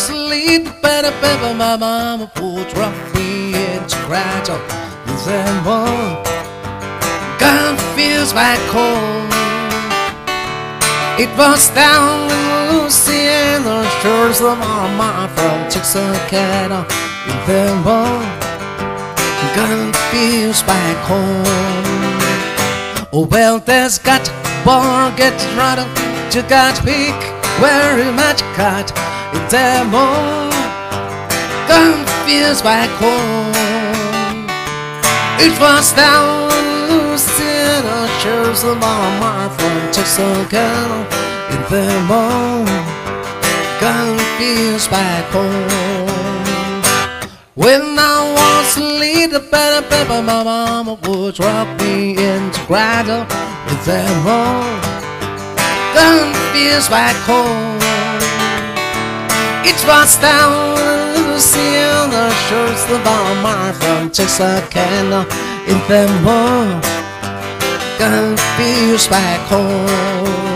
sleep, better, better, my mama would rock me into cradle. Then one gun feels back home. It was down in Louisiana, shores of mama from Texarkana. Then one gun feels back home. Oh well, there's got bar get rattle to got pick very much cut all. Gun feels back home. It was down Louisiana, shores of mama from Texarkana. In all, gun feels back home. When I was a little better baby, my mama would rock me into cradle with them all. Gun feels back It was down in Louisiana, shores the bomber from Texarkana in all. Gun feels back home.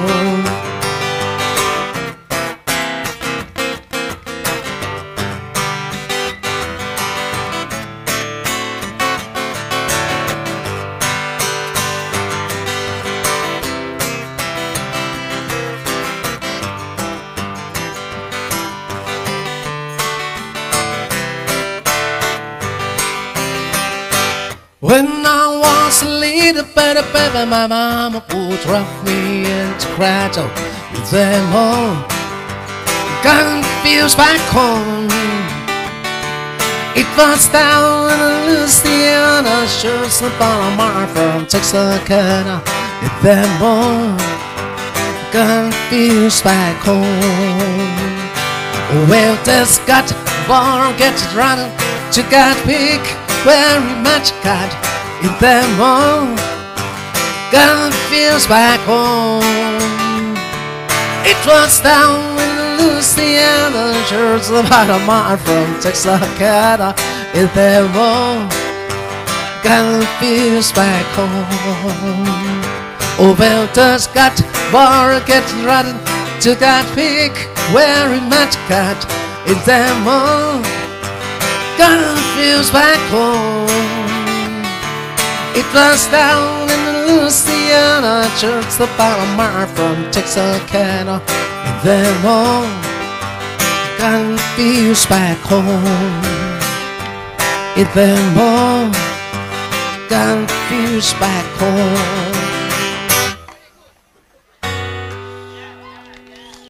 When I was a little better baby, my mama would rock me into cradle with them all. Feels back home. It was down in Louisiana, sure the bomber from Texarkana. With them all, feels back home. Well, there's got bar get running to got big very much got in them all. Gun feels back home. It was down in Louisiana, shores about a mile from Texarkana. In them all. Gun feels back home. Oh, well, there's got bar get running to got big very much got in them all. Gun feels back home. It was down in Louisiana, church about a mile from Texarkana. And them all, gun feels back home. It them all, gun feels back home.